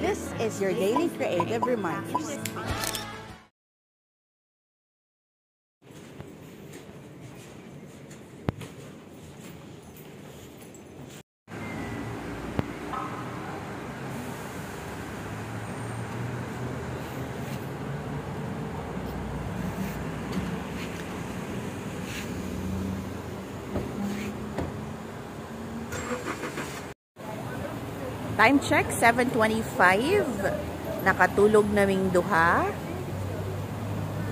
This is your daily creative reminders. Time check, 7.25. Nakatulog naming duha.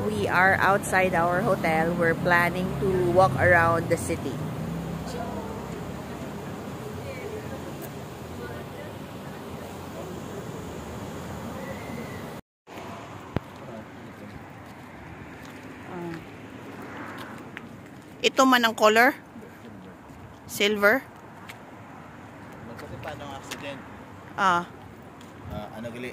We are outside our hotel. We're planning to walk around the city. Ito man ang color? Silver? Paano ang accident? Ah. Ah, ano gali?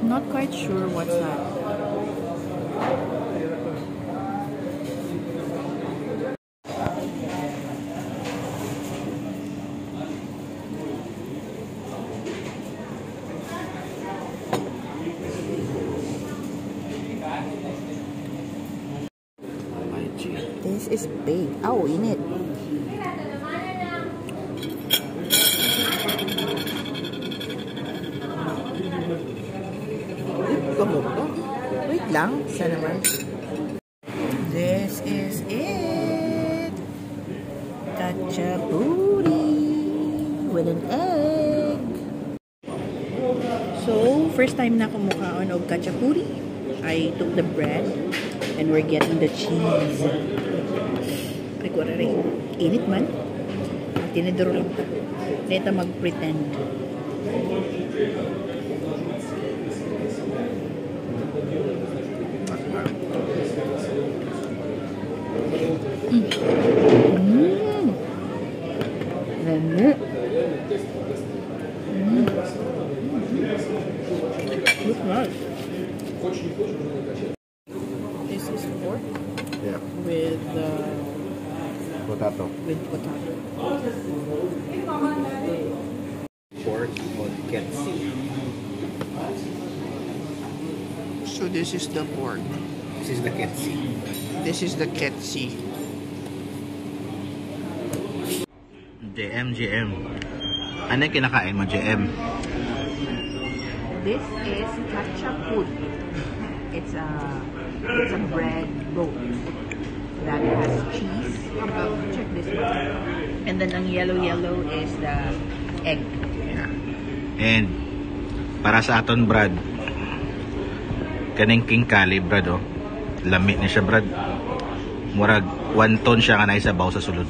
Not quite sure what's that. This is big. Oh, init. Gumuto. Wait lang. Isa naman. This is it. Kachapuri with an egg. So, first time na kumukaon og kachapuri. I took the bread and we're getting the cheese. Nagwara rin. Init man. Tinidoro lang. Neta mag-pretend. Mmm. Lami. Mmm. Looks nice. This is pork Yeah, with uh, potato. with potato. Pork on ketsi. So this is the pork. This is the ketsi. This is the ketsi. JM, JM. Ano yung kinakain mo, JM? This is kachapuri. It's a it's a bread roll that has cheese. Check this one. And then ang yellow yellow is the egg. Yeah. And, para sa aton, Brad, kaning king kali, Brad, oh. Lami na siya, Brad. Murag, one ton siya nga na isabaw sa sulod.